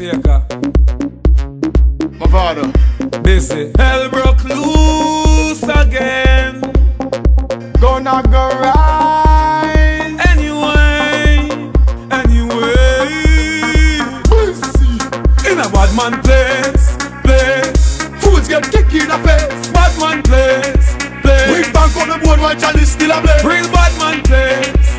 Seeker. My father. Busy. Hell broke loose again. Gonna go right. Anyway, anyway. Pussy. In a bad man place, place. Fools get kicked in the face. Bad man place, We place. bank on the board while Charlie still a play. Real bad man place,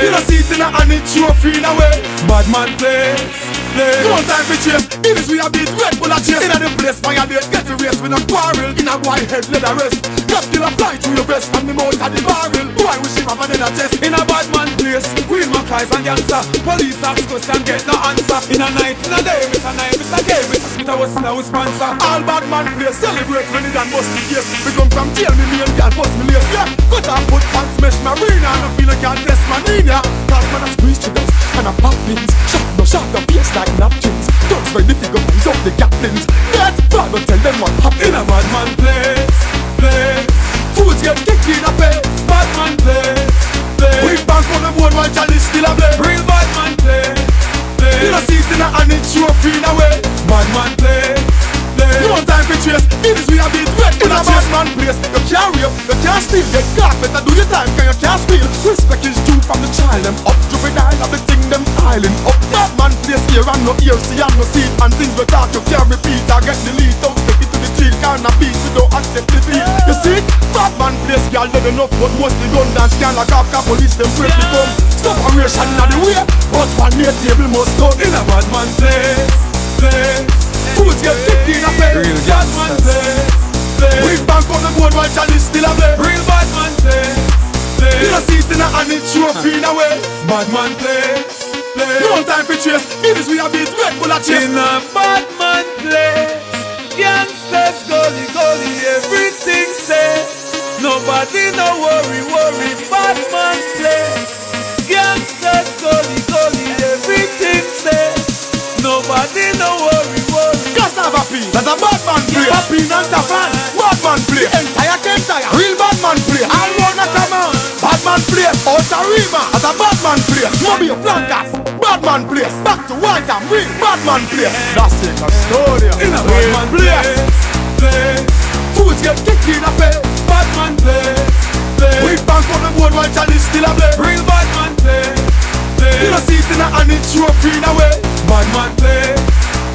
You know, place. see it in the hand, it's your free away. Bad man place, No time for chase. In this we a beat Red Bull a chase. In the place fire date, get the race with a quarrel. In a boy head, let a rest. Got kill a fly through your vest from the mouth of the barrel. Boy, we shit have another chest. In a bad man place, real Mackays and gangster. Police ask question, get no answer. In a night, in a day, Mr. Night, Mr. K, Mr. Smith, I was in our sponsor. All bad man play, celebrate when it done bust the case. We come from jail, me name, girl, bust me lace. Yeah, cut off foot pants, smash marina. And I feel like I test my nina. Cause man, I squeeze triggers and I pop pins. Shot no shot, the face like napkins. Thugs ready to go rise up the captains. Get father, tell them what In happened. a bad man place, place. Fools get kicked in the face. Bad man place, We place. bank on the board while Charlie still a play. Real bad man place, You know, place. it in the hand, it's your free away. Bad man place, place. No time for chase. In this we a beat red in a bad man place. You can't rape, you can't steal. Get caught, better do your time, cause you can't steal. Respect is due from the child. Them up no ear, see and no see. And things we talk, you can't repeat. I get the lead, don't take it to the street. Can't beat, you don't accept the beat. You see, bad man place, girl, dead enough, but most the gun dance can like half police, them break the come. Separation in the way, but one near table must come. In a bad man place, place. Fools get kicked in the face. Real Bad man place, We place. bank on the board while Charlie still a play. Real bad man place, You know, place. see it in the hand, it's your free away. Bad man place. Time for. In this we a beat Red Bull a chase. In a bad man place, gangsters gully gully, everything said. Nobody no worry worry, bad man place. Gangsters gully gully, everything said. Nobody no worry worry. Cassava pea, that's a bad man play. Happy and Tafan, bad man play. Entire Kentire, real bad man play. All round a come on, bad man play. Outer Rima, that's a bad man play. Moby Flankers, bad man play. Back to White and real bad man play. That's it, a story. In a bad man place, place. Fools get kicked in the face. Bad man place, We place. bank on the board while Charlie still a play. Real bad man place, You know, place. see it in the hand, it's your free away. Bad man place,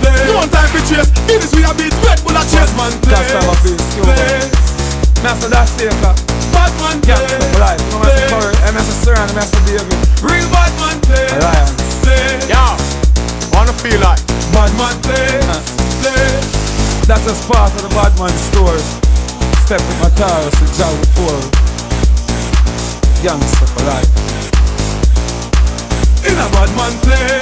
place. No time for chase. In this we a beat Red Bull a chase. Bad man That's how I feel, place, place. Master that's Seeker. Bad man Gangsta for life. You know, Mr. place, Curry, Mr. David. Real bad feel like. Bad man place, uh-huh. place. That's just part of the bad man story. Step with my tires to job before. Youngster for life. In a bad man place,